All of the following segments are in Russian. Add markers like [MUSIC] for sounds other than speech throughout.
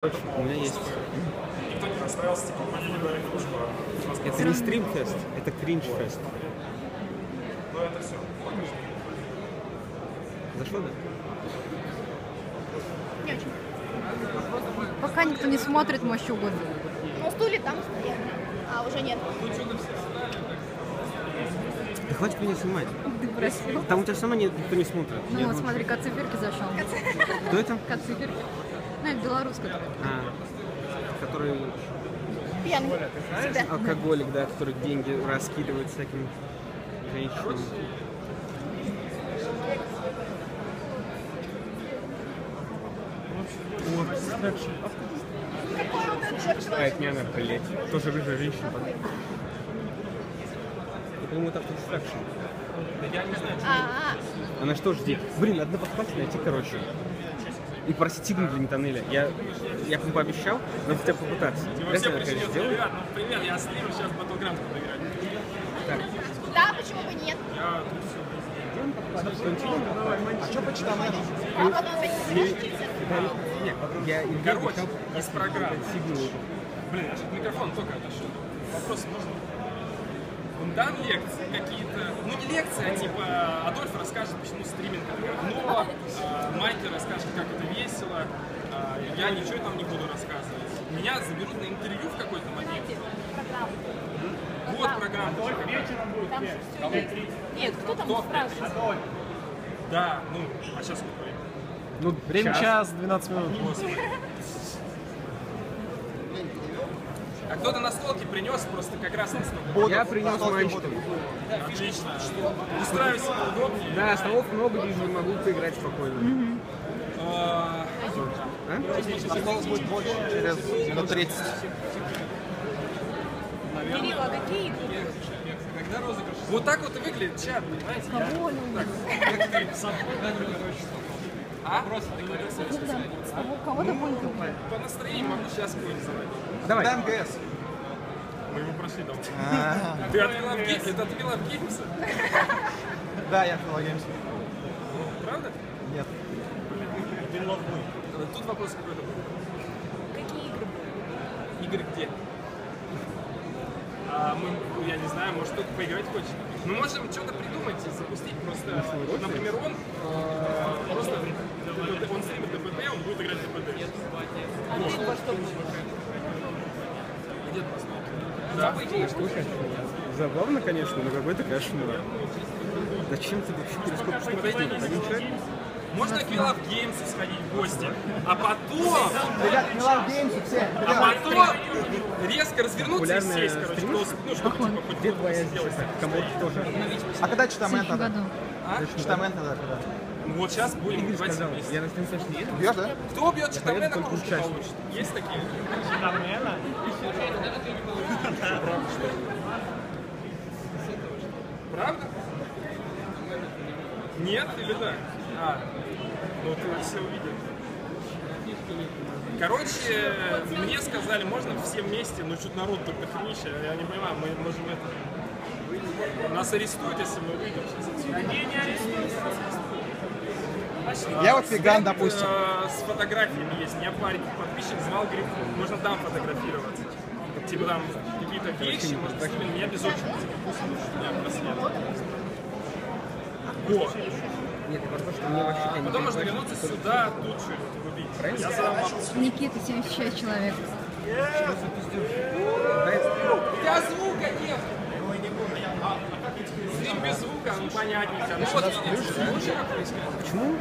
У меня есть. Никто не расстраивался, типа, победила игрушка. Это не стримфест, это кринж-фест. Но это все. Зашло, да? Не очень. Пока никто не смотрит, мощугу. Но стулья там стоят. А, уже нет. Да хватит меня снимать. Ты просил. Там у тебя все равно никто не смотрит. Ну вот, смотри, Кациферки зашел. Кто это? Кациферки. Это белорусская. такая. А, который Пьяный. Всегда. алкоголик, да, который деньги раскидывает всяким женщинам. А, это не она, блядь. Тоже рыжая женщина. Я думаю, это автодистракшн. А, Она что ждет? Блин, надо подхватить, найти, короче. И просить сигнал для метанеля. Я, я бы пообещал, но хотя бы попытаться. Вряд ли она, конечно, сделает. Ребят, ну привет, я стример, сейчас Battleground буду играть. Так. Да, почему бы нет? Я тут все. А что? А потом нет, я Короче, из программы. Блин, микрофон только отошел. Вопрос можно? Он дан лекции какие-то, ну не лекции, а типа Адольф расскажет, почему стриминг это говно, а, Майки расскажет, как это весело, а, я ничего там не буду рассказывать. Меня заберут на интервью в какой-то момент. Вот программа. Там же всё есть. Нет, кто там Кто? спрашивает? Да, ну, а сейчас сколько времени? Ну, Время час, 12 минут. А кто-то настолки принес просто как раз настолку. Я принес мальчика. Отлично. Устраивайся поудобнее. Да, столов много, вижу, могу поиграть спокойно. А, А? Осталось будет больше, через минут 30. Кирилл, а какие игры? Вот так вот и выглядит чат, понимаете? Я- А? Кого-то понял. По настроению могу сейчас какой-нибудь. Давай. Да, Мы его прошли давно. Ты отвела в геймс? Это отвела в геймс? Да, я прилагаемся. Правда? Нет. Э, Тут вопрос какой-то был. Какие игры были? Игры где? А мы, ну, я не знаю, может кто-то поиграть хочет. Мы можем что-то придумать и запустить просто. Вот, например, он э, просто он стримит ДПТ, он будет играть в ДПТ. А ты во что будешь? Да. Забавно, конечно, но какой-то кошмар. Зачем ты вообще перископ что Подойди. Один человек? Можно к Вилав Геймсу сходить в гости, а потом, Ребят, Милан Геймс все. а потом резко развернуться и сесть, короче, кто, ну, чтобы типа хоть Где твоя и Кому тоже? А когда читаем это? году. Читаем это, да, когда? Ну вот сейчас будем убивать сказал, вместе. я на не еду. Бьешь, да? Кто убьет Читамена, только кружку получит. Есть такие? Правда? Нет или да? А, ну ты все увидел. Короче, мне сказали, можно все вместе, но что-то народ тут дохренища, я не понимаю, мы можем это... Нас арестуют, если мы выйдем сейчас отсюда. Не, не арестуют. Я вот веган, допустим. э, с фотографиями есть. Меня парень, подписчик звал, говорит, можно там фотографироваться. Типа там какие-то вещи, может, так, меня без очереди. Я просвет. Вот. Нет, просто, что мне вообще я не Потом можно вернуться сюда, тут что-нибудь убить. Я вопрос. Никита, 76 человек. У тебя звука нет! Стрим без звука, ну понятненько. Ну вот Почему?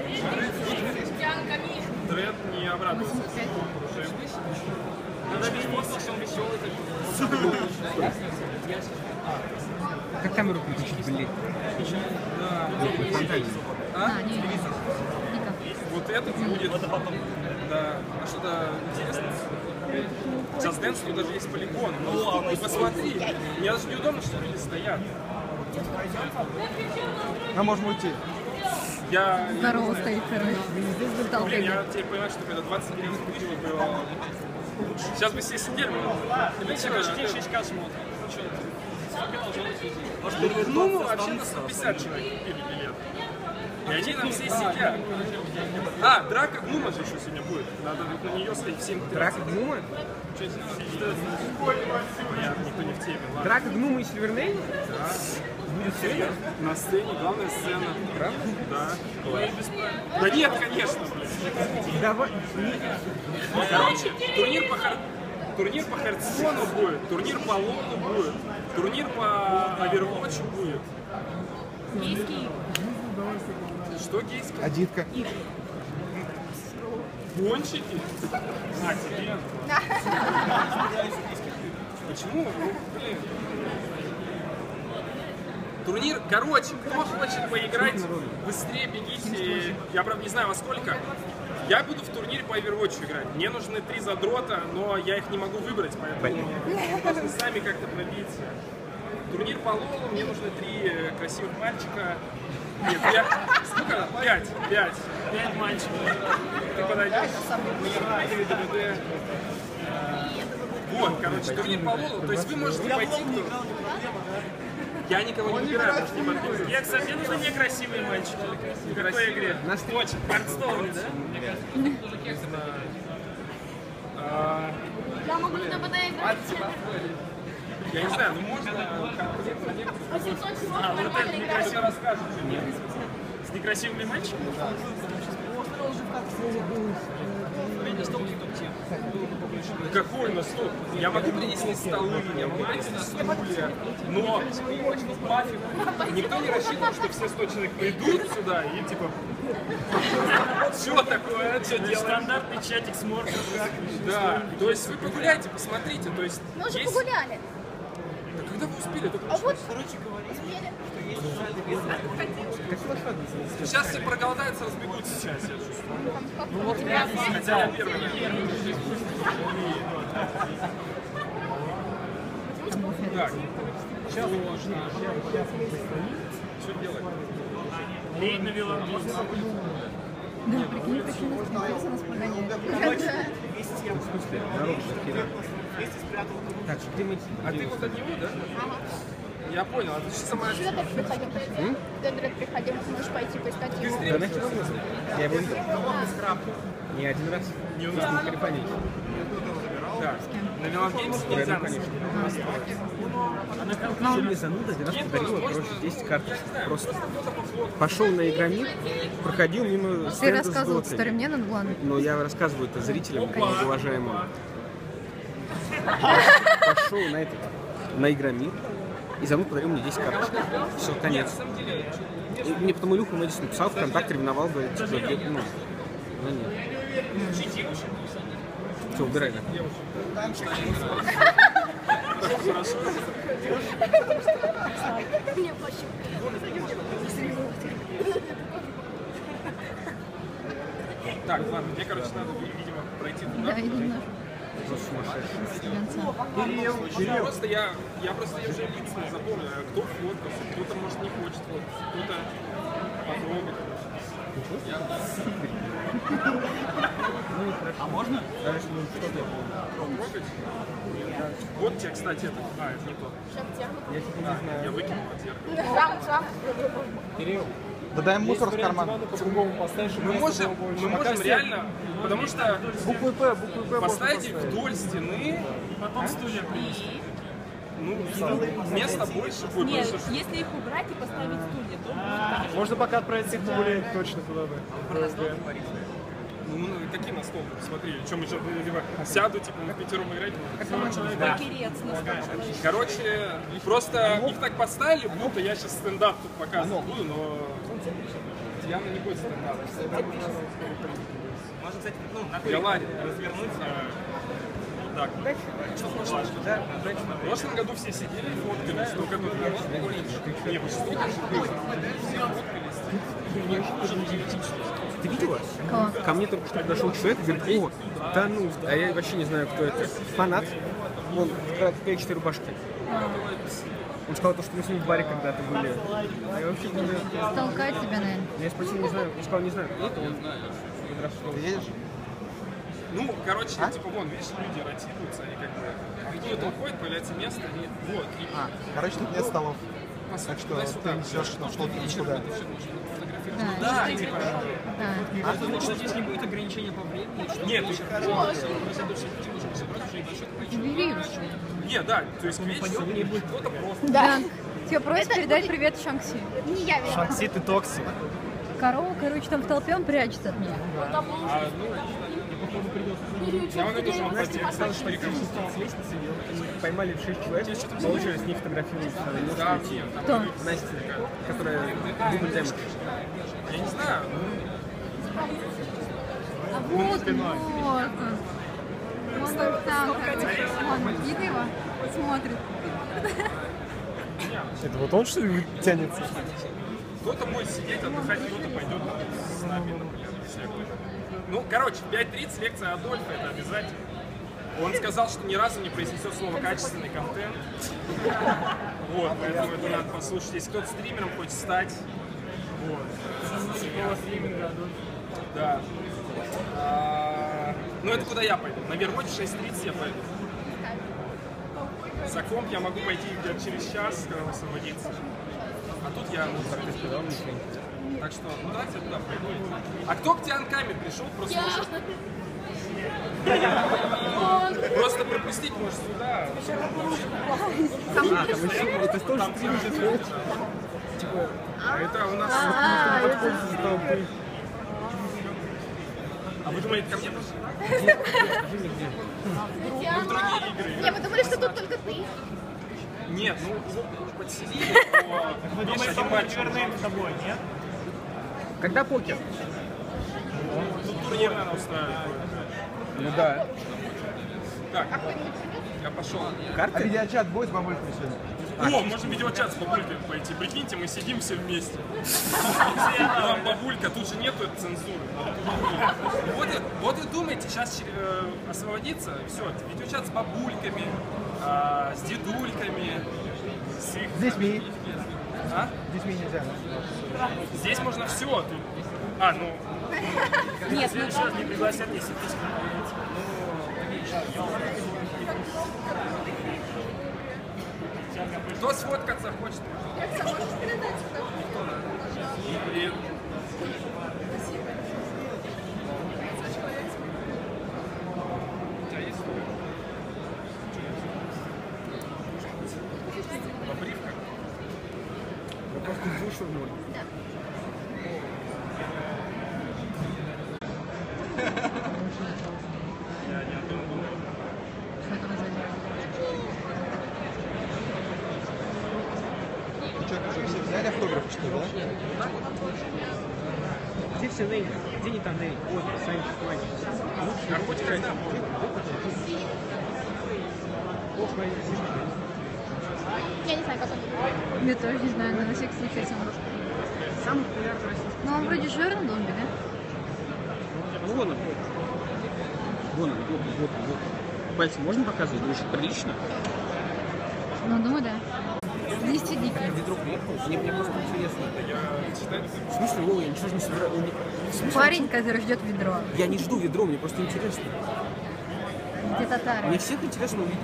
Дред не обрадуется. 85. Надо видеть, что он веселый такой. Как камеру включить, блин? Фантазия. А. Никак. Вот это будет. Да. А что-то интересное. Сейчас Дэнс тут даже есть полигон. Ну, ты посмотри. Мне даже неудобно, что люди стоят. Мы можем уйти. Я, Здорово стоит, короче. блин, Толкай. я теперь понимаю, что когда 20 гривен купил бы... Сейчас бы все сидели. Или чего? 6к смотрят. Ну, вообще на 150 человек купили. И они там все сидят. А, драка Гнума же еще сегодня будет. Надо на нее сходить в 7 Драка гнума? Нет, никто не в теме. Ладно. Драка гнума и Сильверней? Будет сегодня? На сцене главная сцена. Правда? Да. Да нет, конечно, блин. Давай. Короче, турнир по хар... Турнир по Хардстону будет, турнир по Лону будет, турнир по Овервотчу будет. Гейские игры. Что гейское? Адитка. Пончики? А, тебе? Почему? Ну, блин. Турнир, короче, кто хочет поиграть, быстрее бегите. Я, правда, не знаю во сколько. Я буду в турнире по Overwatch играть. Мне нужны три задрота, но я их не могу выбрать, поэтому вы должны сами как-то пробиться. Турнир по Лолу, мне нужны три э, красивых мальчика. Нет, я... Сколько? Пять. Пять. Пять мальчиков. Ты подойдешь? ДВД. Вот, короче, турнир по Лолу. То есть вы можете пойти... Я никого не выбираю, потому что не подписываюсь. Я, кстати, мне нужны некрасивые мальчики. В какой игре? Нас Очень. Хардстоуне, да? Я могу туда подоиграть. Я не знаю, ну можно... А, вот это некрасивый. расскажет. С некрасивыми мальчиками? Ну какой настол? Я могу принести столы, я могу принести стулья, но пофиг. Никто не рассчитывал, что все 100 человек придут сюда и типа... Что такое? Что делаем? Стандартный чатик с мордой. Да, то есть вы погуляйте, посмотрите, то есть... Мы уже погуляли. Да Когда вы успели? А вот успели. Сейчас все проголодаются, разбегутся сейчас, я чувствую. Хотя я первый. Так. Сейчас Что делать? Лей на велом. Да, прикинь, прикинь, насколько нас погоняет. В смысле? Народ же Так, где мы... А ты вот от него, да? Я понял, а ты что сама... Сюда тоже приходим. Приходим. Можешь пойти поискать его. Да он нужен? Я его видел. Не один раз. Не нужно перепонять. Да. На Велангеймс нельзя, конечно. конечно. Что мне зануда один раз подарила, короче, 10 карточек. Просто пошел на игромир, проходил мимо Ты стенда с рассказывал историю мне на главный. Но я рассказываю это зрителям, уважаемым. Пошел на этот, на игромир, и за мной подарил мне 10 карточек. Все, конец. И мне потом Илюха Мэдисон написал, ВКонтакте ревновал, говорит, типа, где- ну, ну нет. Все, убирай, да. Мне. Так, ладно, мне, короче, надо, видимо, пройти туда. Да, Конца. Просто я, я просто я уже лица запомнил, а кто фоткался, кто-то, может, не хочет фоткаться, кто-то потрогать. А можно? Конечно, что ты? Потрогать? Вот тебе, кстати, это... А, это не то. Я не знаю. Я выкинул от Сам, сам. Да дай мусор в карман. Мы можем, мы можем реально, потому что Буквы П, буквы П. поставить их вдоль стены, Потом студия принесет. ну, места больше будет. Нет, если их убрать и поставить студию, то будет Можно пока отправить всех погулять точно туда бы. Ну, ну, какие на стол? Смотри, что мы сейчас либо сяду, типа, на пятером играть? Ну. Короче, просто их так поставили, будто я сейчас стендап тут показывать буду, но явно не будет стендап. Можно, кстати, ну, на развернуть. Вот так. В прошлом году все сидели и фоткались, том году не Не, вы что, все фоткались. Ты видела? Кого? Ко мне только что подошел человек говорит, о, да ну, а я вообще не знаю, кто это. Фанат. Он в клетчатой рубашке. Он сказал, то, что мы с ним в баре когда-то были. А я вообще не знаю. кто. Толкает тебя, наверное. Я спросил, не знаю. Он сказал, не знаю, кто это. Он. Ты едешь? Ну, короче, типа, вон, видишь, люди ротируются, они как бы... Кто-то уходит, появляется место, и вот. И А, короче, тут нет столов. по сути, Так что ты несешь на что полтора вечером фотографировать. Да, Ну да, типа, Да. А потому что здесь не будет ограничения по времени, что нет, вечер. ну, просто до 6 можем собрать уже количество. Нет, да, то есть к вечеру будет кто-то просто. Да. Тебя просят передать привет Шанкси. Не я виновата. Шанкси, ты токсик. Корова, короче, там в толпе, он прячется от меня. А, ну, я вам это уже Настя написала, что они с лестницы поймали в 6 человек, получили с них фотографируются. Да, Кто? Настя, которая дубль дэмэдж. Я не знаю, А вот он, вот он. Вот он там, короче. Вон, видно его? Смотрит. Это вот он, что ли, тянется? кто-то будет сидеть, отдыхать, кто-то пойдет с нами, например, если я пойду. Ну, короче, в 5.30 лекция Адольфа, это обязательно. Он сказал, что ни разу не произнесет слово «качественный контент». Вот, поэтому это надо послушать. Если кто-то стримером хочет стать, вот. Да. А, Ну, это куда я пойду? На Вервоте в 6.30 я пойду. За комп я могу пойти где-то через час, когда освободиться. А тут я, ну, так. Так что, ну давайте я туда пойду. А кто к Тианками пришел? Просто может... Просто пропустить может сюда. А, там еще, это тоже это у нас... А, это... А вы думаете, ко мне пришли? Мы в другие игры. Не, мы думали, что тут только ты. Нет, ну, подселили, то видишь, один мальчик. с тобой, нет? Когда покер? Тут турнир надо устраивать. Ну да. Так, я пошел. А видеочат будет с бабулькой сегодня? О, можем видеочат с бабулькой пойти. Прикиньте, мы сидим все вместе. Там бабулька, тут же нету цензуры. Вот, вот и думаете, сейчас освободиться, все, видеочат с бабульками, а, с дедульками, с их... С детьми. А? С детьми нельзя. Здесь можно все. Тут... А, ну, Нет, следующий раз не пригласят, если ты кто сфоткаться хочет? Привет. У тебя есть что-то? Побривка? Я просто душу в море. Что, уже все взяли автографы, что ли, да? Не там Нейм? Вот, сами посмотрите. А хоть когда? Я не знаю, как он. Я тоже не знаю, но на всякий случай сам. Самый популярный российский. Ну, он вроде жирный домби, да? Ну, вон он. Вон он, вот он, вот он, вот он. Пальцем можно показывать? Думаешь, прилично? Ну, думаю, да. 200 дикий. Ведро приехал? Мне, просто интересно. В смысле, Вова, я ничего не собираю. Парень, который ждет ведро. Я не жду ведро, мне просто интересно. Где татары? Мне всех интересно увидеть.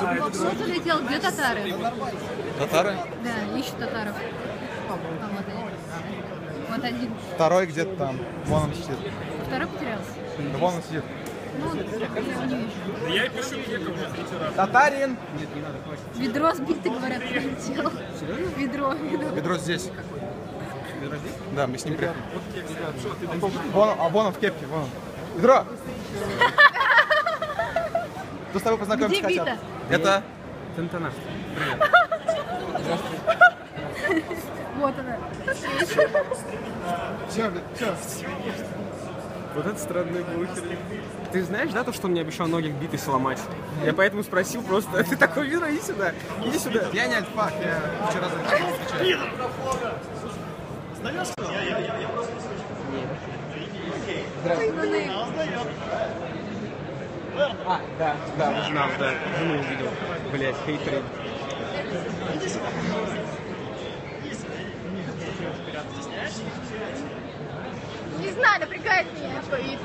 Короче, кто залетел? Где татары? Татары? Да, ищут татаров. А вот они. Вот один. Второй где-то там. Вон он сидит. Второй потерялся. Да вон он сидит. Ну, я его не вижу. Да я и пишу уже третий раз. Татарин! Ведро сбитый, говорят, прилетело. Ведро, ведро. Ведро здесь. Да, мы с ним приехали. Вон он, а вон он в кепке, вон он. Ведро! Кто с тобой познакомиться Где хотят? Вита? Это Тантанаш. Вот она. все, все. Вот это странный бухер. Ты знаешь, да, то, что он мне обещал ноги биты сломать? Я поэтому спросил просто, [LAUGHS] ты такой, Вера, иди сюда, иди сюда. Я не альфак, я вчера захотел встречать. А, да, да, узнал, да, жену увидел. Блять, хейтеры. Не знаю, напрягает меня. И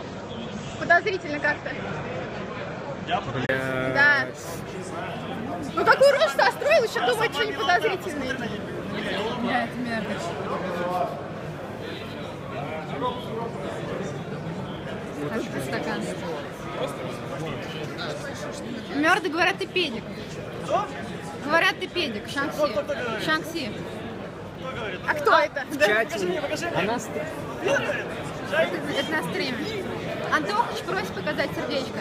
подозрительно как-то. Да. Ну такой рост состроил, еще думает, что не подозрительный. Да, это мерзость. Как это стакан? Мёрды говорят, ты педик. Говорят, ты педик. Шанси. Шанси. А кто это? В чате. Она ст- Это, это на стриме. Антохыч просит показать сердечко.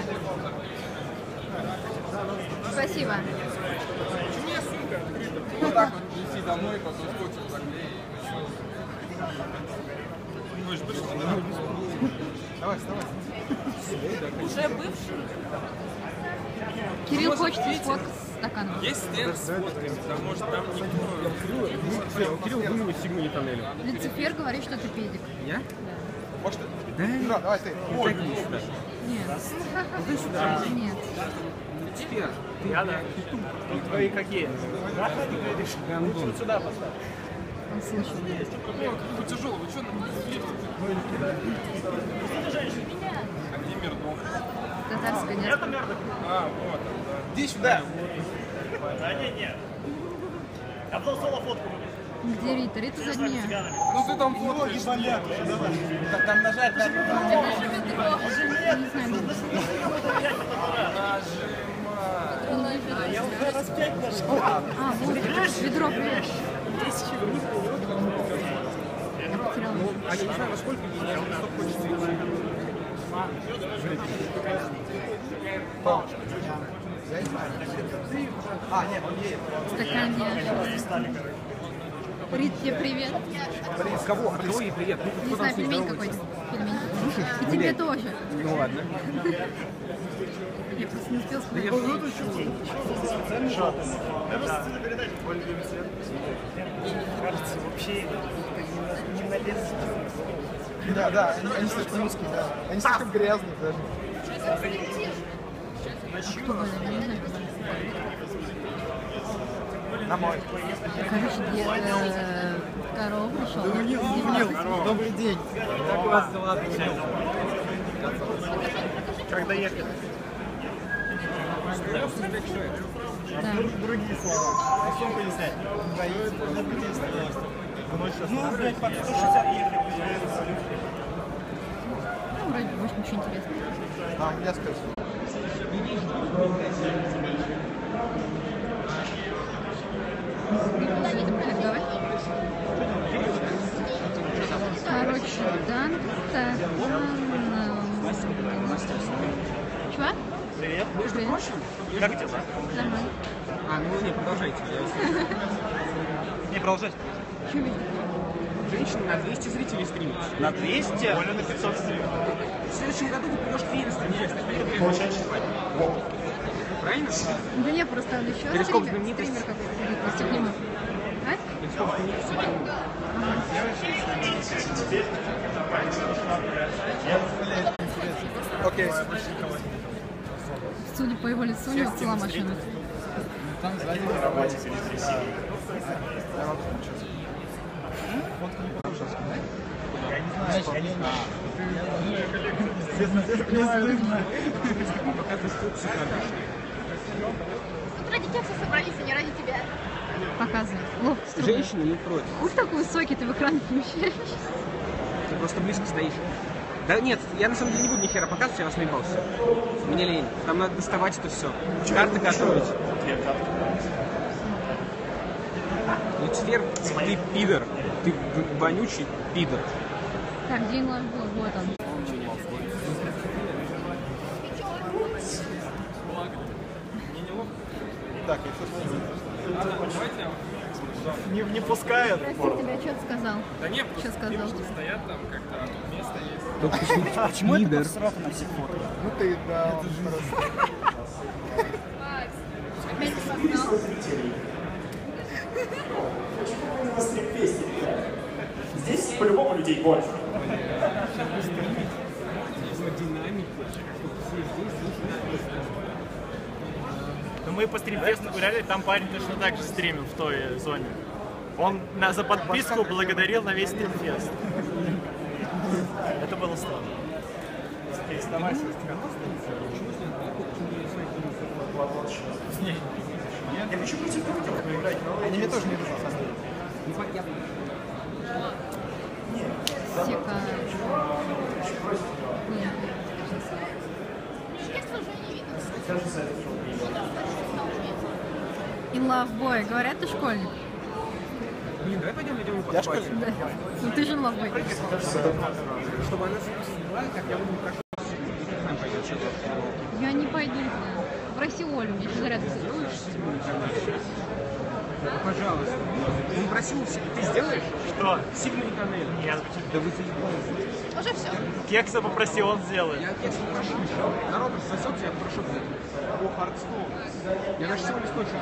Спасибо. Кирилл хочет сфоткаться стаканом. Есть стенд с фотками, потому что там никто... Кирилл вымени сигму не тоннелю. Люцифер говорит, что ты педик. Я? Может, Да, Ира, давай ты. Ой, иди сюда. Нет. Иди сюда. Нет. Теперь. Ты, Я да. Ну, твои какие? гандон. Сюда поставь. Он слышал. Вы тяжелый, вы что на А Это мердок. А, вот. Иди сюда. Да не, не. Я был соло фотку. Где Рита? Рита за меня. Ну ты там фоткаешь. Так, Там нажать надо. Я не знаю. А, вот. Ведро привет. Я потеряла. А я не знаю, во сколько ей, я что хочется идти. А, нет, он едет. Стакан я. Рит, тебе привет. Блин, кого? А кого ей привет? Ну, Не знаю, пельмень какой-то. Пельмень. И тебе тоже. Ну ладно. Я просто не успел Да я сказать. Кажется, вообще не налез. Да, да, они, они слишком узкие, да. Они слишком грязные даже. Кто был? Я не знаю. На мой. Короче, дед э, корова пришел. Добрый день. Как у вас дела? Как доехали? Да. Другие слова. А что пояснять? Ну, блядь, по 160 ехали. Ну, вроде больше ничего интересного. А, я скажу. Короче, Данта. Чего? Привет. Привет. Как дела? Нормально. А, ну не, продолжайте. [LAUGHS] Не продолжать. Чего Женщина на 200 зрителей стримит. На 200? Более на 500 стримов. В следующем году ты придешь к Фере стримить. Правильно? Да не, просто он еще Перископ стример, стример какой-то будет просто к нему. А? Перископ знаменитость. Окей. Судя по его лицу, у него была машина. Тут ради тебя все собрались, а не ради тебя. С трубой. Женщина не против. Ух, такой высокий, ты в экран помещаешь. Ты просто близко стоишь. Да нет, я на самом деле не буду ни хера показывать, я вас наебался. Мне лень. Там надо доставать это все. Карты готовить. Люцифер, ты пидор. Ты вонючий пидор. Так, день был, вот он. Так, я все Не, не пускают. Прости, тебя что-то сказал. Да нет, Что сказал? стоят там как-то, а тут место есть. Почему [LAUGHS] Пидор. это сразу на всех фото? Ну ты, да, он просто- Здесь по-любому людей больше. Ну, мы по стримфесту гуляли, там парень точно так же стримил в той зоне. Он на, за подписку благодарил на весь стримфест. Это было странно. Они мне тоже не нужны, Нет. И лавбой. Говорят, ты школьник. Блин, давай пойдем найдем Я школьник? Да. Ну ты же лавбой. Чтобы она как я буду. Я не пойду. Проси Олю, мне сейчас заряд Пожалуйста. Он просил, ты сделаешь? Что? Сигма и тоннель. Нет. Да вы заебались. Уже все. Кекса попросил, он сделает. Я если прошу, народ рассосется, я прошу. О, хардстоун. Я даже всего листочек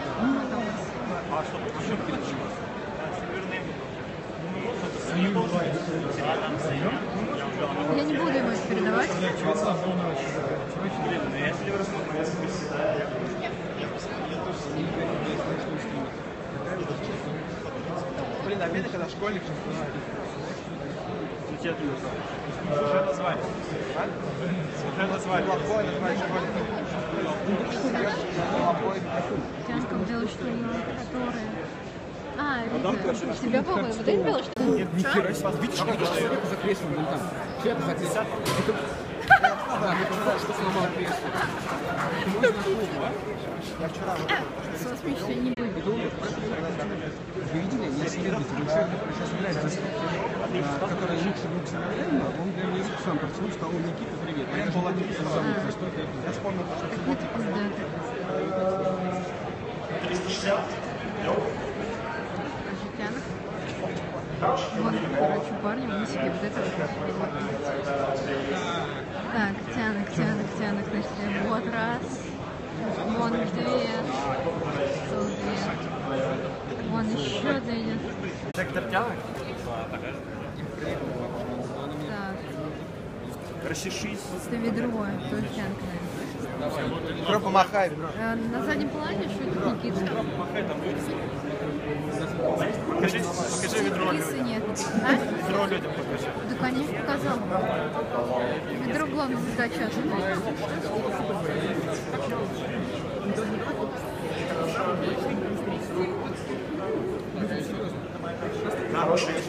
дал. А что, ошибки началось? Я не буду ему передавать. Блин, обидно, когда школьник сейчас знает. Уже назвали. Уже назвали. Плохой, называет школьник. Тянка белый что ли, которые... А, Рита, тебя помню, вот это белый что ли? Нихера себе. Видишь, как человека за креслом, вон там. Креслом. Это- Да, ты вчера что сломал кресло. Это. Я вчера Со смешно не будет. Вы видели, не исследователь, он человек, который сейчас а, который лучше двух сыновей, он для меня язык сам протянул, сказал, «О, Никита, привет. А я же Никита зовут, за что это я вспомнил, что это пиздато. Тянок. Вот, короче, парни, мы себе вот это вот. Так, тянок, тянок, тянок. Значит, вот раз. Вон еще две идет. Сектор тянок? Так, Расчешись. это ведро, тоже тянка, наверное. Бро, помахай. Э, На заднем плане что это Никита? Покажи, покажи ведро Кисы людям. нет. А? Ведро людям покажи. Да, конечно, показал. Ведро главное задача.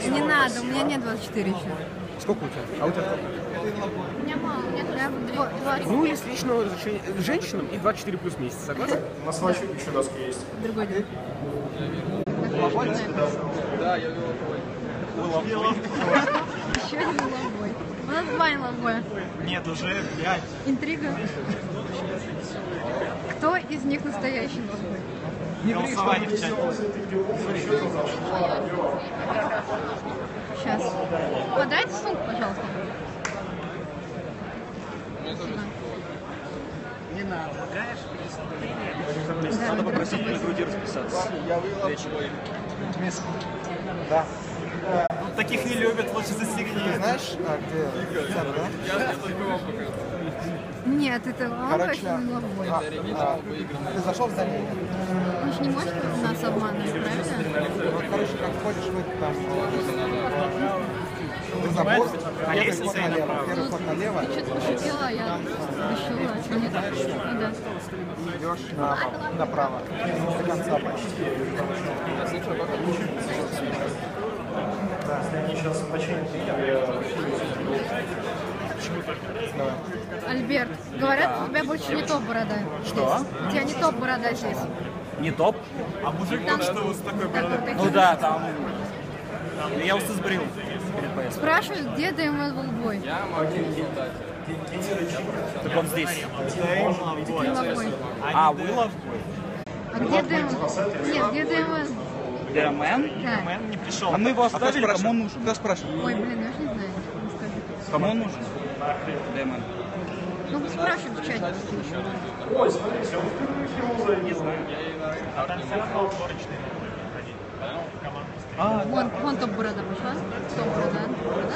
Не надо, у меня нет 24 еще. Сколько у тебя? А у тебя сколько? У меня мало, у меня я дво- 20. Ну, если личного разрешения женщинам и 24 плюс месяц, согласен? Другой день. Так, Еще один лобой. У нас два лобоя. Нет, уже пять. Интрига. Кто из них настоящий лобой? Голосование в чате. Сейчас. Подайте сумку, пожалуйста. Спасибо. Не надо. Да, Надо попросить на груди расписаться. Я выиграл. Мисс. Да. Ну, таких не любят, лучше застегни. Ты знаешь, а, где центр, да? Нет, это он Короче, точно не а, а, ты зашел в здание? Он же не может нас обманывать, правильно? Вот, короче, как входишь в это там... э, в забор, первый лестнице вход и налево, направо. первый вход налево, Ты что-то пошутила, а я решила, а что нет? Ну да. идешь на- направо. До конца почти. Давай. Альберт, говорят, у тебя больше не топ борода. Что? У тебя не топ борода здесь. Не топ? А мужик Там, что вот с такой там бородой. Ну да, там... Ну, Я усы сбрил перед поездкой. Спрашивают, где ДМЛ Волбой? Так он здесь. Волбой. А, вы лавбой? А где ДМЛ? Нет, где ДМЛ? Дэмэн? Да. Не пришел. А мы его оставили, кому он нужен? Кто спрашивает? Ой, блин, я же не знаю. Кому он нужен? Дэмэн. Ну, спрашивай в чате. Вон, вон топ борода пошла. Топ борода. Борода?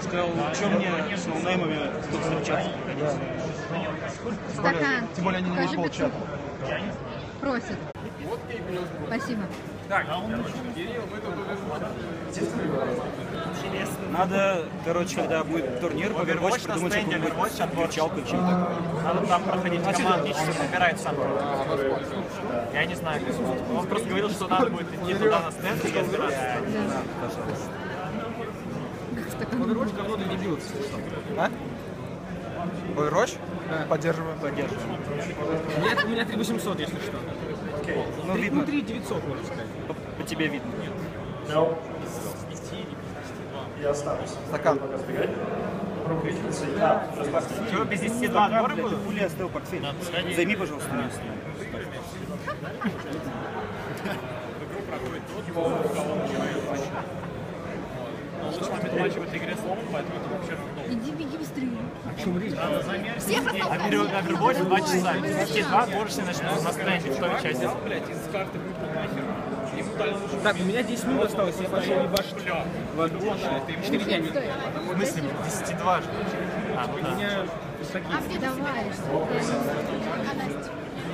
Сказал, что мне с ноунеймами тут встречаться? Стакан. Тем более они не на полчата. Просят. Спасибо. Так, Кирилл, мы тут уже Надо, короче, когда будет турнир по Overwatch, придумать какую-нибудь Overwatch отбор. кричалку или чем такое. Надо там проходить командничество, набирать сам. Я не знаю, как. Он просто говорил, что надо будет идти туда на стенд и разбираться. Overwatch говно для дебилов, что. А? Overwatch? Поддерживаю. Поддерживаем. У меня, у меня 3800, если что. Ну, Три- видно, Ну, 3900, можно сказать. по, по тебе видно. Стакан. Чего, без 10 два отбора Бля, ты будут? пули оставил портфель. Займи, пожалуйста, место. Иди, беги быстрее. Все просто А период на Overwatch 2 часа. 10 два отборочные начнутся на стенде. В той части. Так, у меня 10 минут осталось, я пошел ебашить в Overwatch. 4 дня В смысле, 10 два же. А, ну У да. меня такие. А где давай?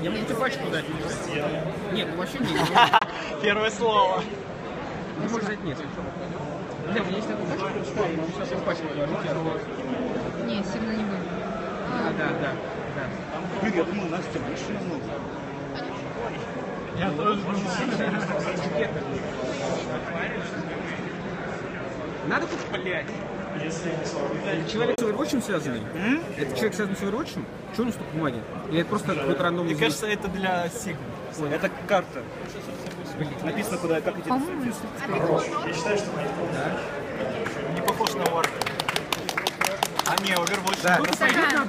Я могу тебе пачку дать. Нет, ну вообще нет. [LAUGHS] Первое слово. Ну, может дать нет. Бля, у меня есть такая пачка, я могу сейчас пачку положить. я- Не, сильно не будет. Да, да, да. да. Блин, я думал, Настя больше намного. Я тоже Надо тут, блядь. Человек с Overwatch связанный? Это человек связан с Overwatch? Чего у него столько бумаги? Или это просто какой-то рандомный Мне кажется, это для Сигмы. Это карта. Написано, куда, как идти. Похож на War. А не, Overwatch. Да. Стакан.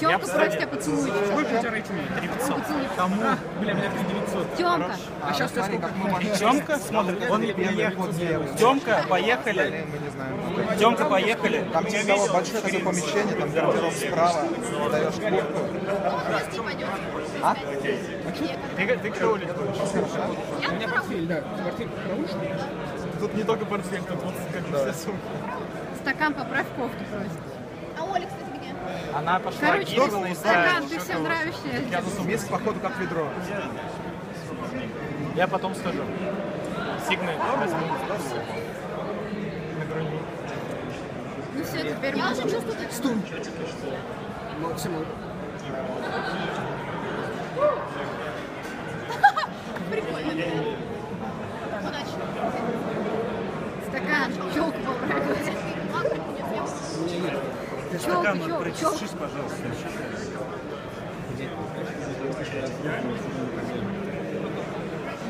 Тёмка просит тебя поцелуйчик. Сколько у тебя рейтинг? 3500. Кому? Бля, меня 3900. Тёмка. А сейчас тебя сколько? Тёмка, смотри, он слева. Тёмка, поехали. Тёмка, поехали. Там того большое такое помещение, там гардероб справа, даешь куртку. А? Ты, ты кто улетел? У меня портфель, да. Портфель наушник. Тут не только портфель, тут вот как бы все сумки. Стакан поправь кофту просит. А Оля, кстати, где? Она пошла Короче, Гибсона искать. стакан, ты всем нравишься. Вместе, походу, как ведро. Я потом скажу. Груди. Ну все, теперь Я уже чувствую, Стул. Максимум. Стакан прочешись, пожалуйста.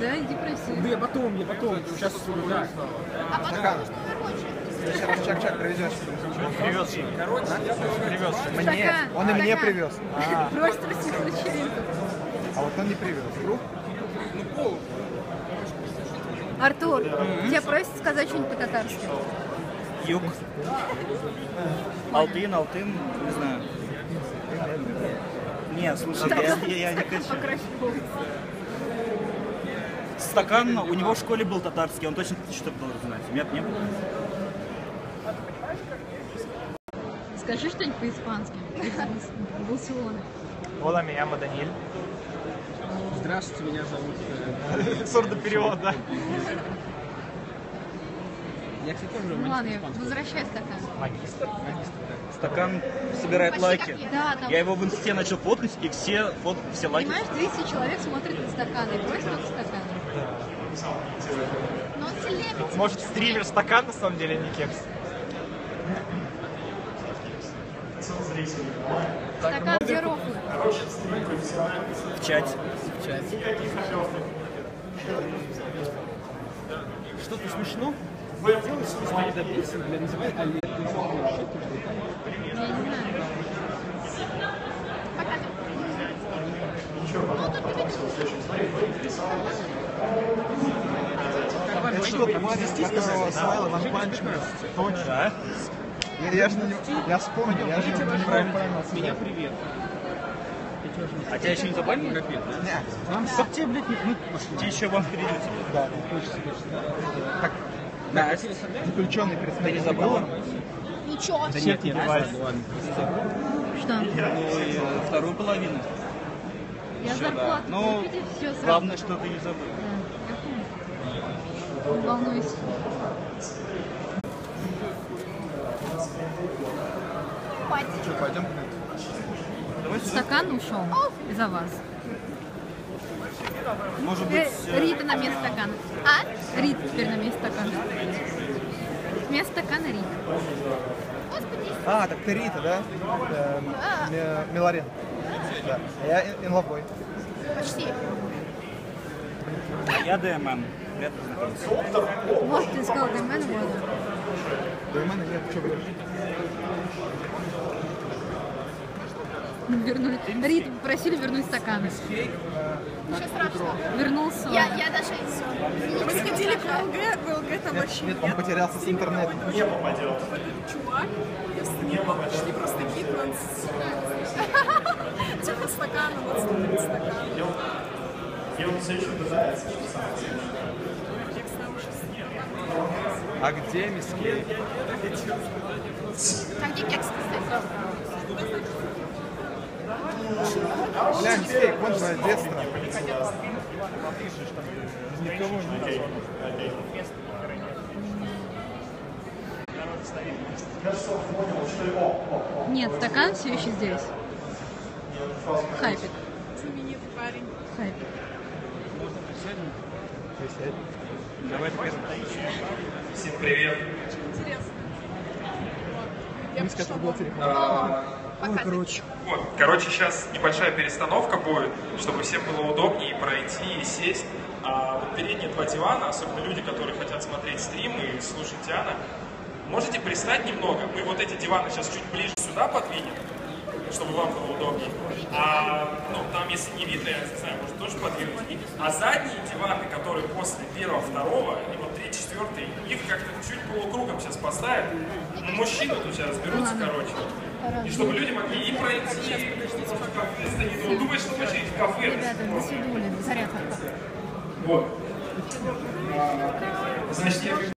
Да, иди проси. Да я потом, я потом. Сейчас, да. А потом раз чак-чак привезешь. Привез же. Привез. Мне. Он и мне стакан. привез. Трусить вечеринку. А вот он не привез. Круг? Артур, тебя просят сказать что-нибудь по-татарски. Юг. Алтын, Алтын, не знаю. Нет, слушай, я, я- я не хочу. Стакан, у него в школе был татарский, он точно что-то должен знать. У меня не было. Скажи что-нибудь по-испански. Из Барселоны. Hola, me llamo Даниэль. Здравствуйте, меня зовут... э, Сурдоперевод, да? Я, кстати, тоже Ну ладно, возвращай стакан. Магистр. Стакан собирает Почти лайки. как Да, там, Я его в инсте начал фоткать, и все, фот, все лайки. понимаешь, 200 человек смотрят на стаканы и просят только стаканы. Но он селебрити. Может, стример стакан на самом деле, не кекс? Стакан где рофлы? в чате. Что-то смешно? Делай смешно, не добился, бля, называй Олег. Я не знаю. Что, по-моему, которого Смайла Ван Панчмен. Да? Я, же. Я вспомнил, я же неправильно. Меня привет. А тебя еще не забанили? Как тебе, блядь, не ну, Тебе еще вам придете. Да, Да. заключенный Ты не представитель забыла? Ничего. Да нет, ладно, ладно. Что? Ну, и вторую половину. Я да. зарплату Ну, купите, все сразу. Главное, что ты не забыл. Да. Не волнуйся. Что, пойдем? Стакан ушел за вас. Может Э, быть, э, Рита на место стакана. А? Рит теперь на место стакана. Вместо стакана Рит. А, так ты Рита, да? Э, Ме- Миларин. Да. А я Ин- Инловой. Почти. я ДМН. Приятно познакомиться. Вот ты сказал. Да и мене нет, что говоришь? Вернули. Рит просили вернуть стаканы. Ничего страшного. Вернулся. Я, я даже. Мы сходили к ВЛГ, в ВЛГ там вообще Нет, он потерялся с интернетом. чувак, и с ним шли просто гипноз. [LAUGHS] Типа стакана, вот стоит стакан. А где миски? А где кекс, кстати? Бля, миски, вон твое детство. Никого нет. Нет, стакан все еще здесь. Хайпик. Знаменитый парень. Хайпик. Всем привет. Интересно. Вот. Я Миска, пришла Ну, короче. Вот, короче, сейчас небольшая перестановка будет, чтобы всем было удобнее пройти и сесть. А вот передние два дивана, особенно люди, которые хотят смотреть стримы и слушать Диана, можете пристать немного. Мы вот эти диваны сейчас чуть ближе сюда подвинем, чтобы вам было удобнее. А ну, там, если не видно, я не знаю, может тоже подвинуть. А задние диваны, которые после первого, второго, и вот третий, четвертый, их как-то чуть полукругом сейчас поставят. Ну, мужчины тут сейчас берутся, короче. И чтобы люди могли и пройти. Если не думаешь, что очередь в кафе. Ребята, до свидания. Зарядка. Вот. Значит, я